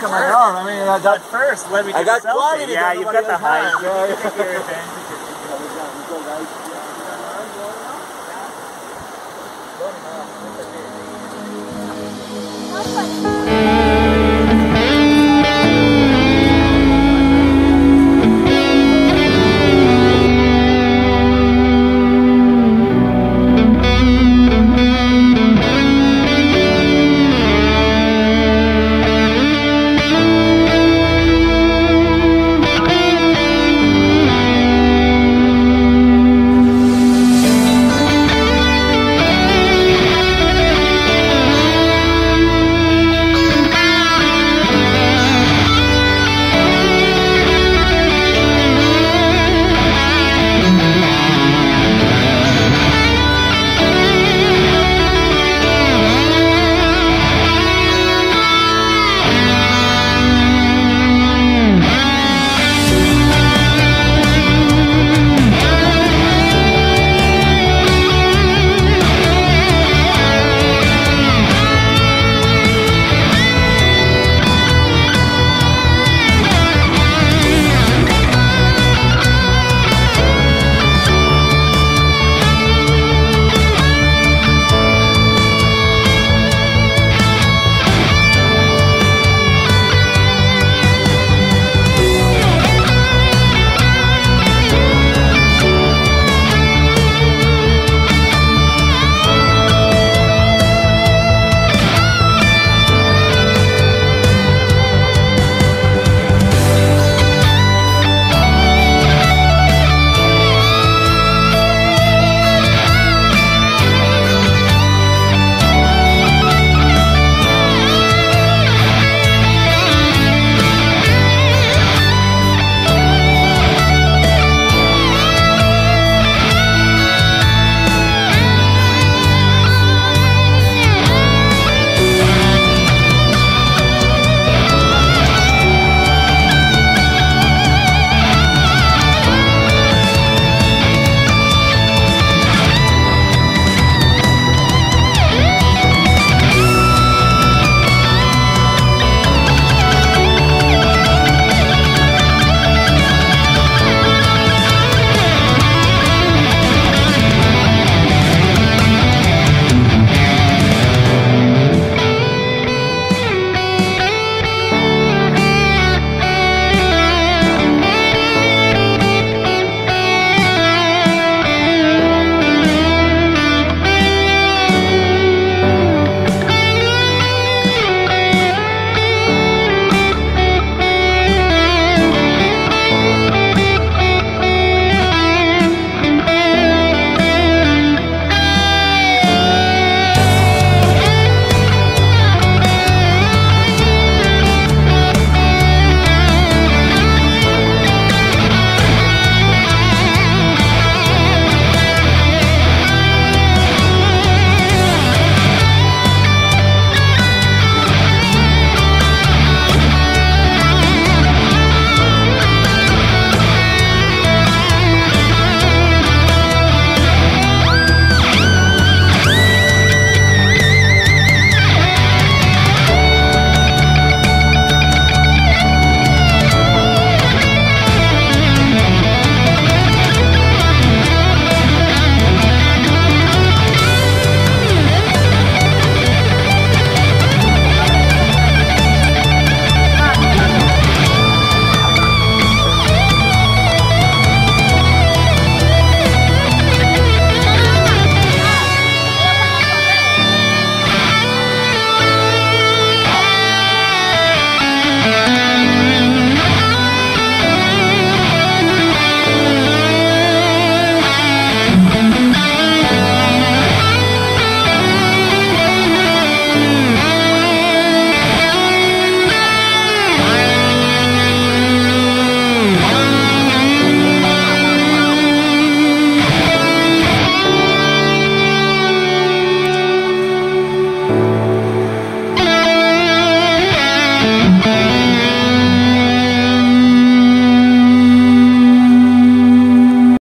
look at my arm. I mean, I got But first, let me I got quality Yeah, you've got the height. Yeah,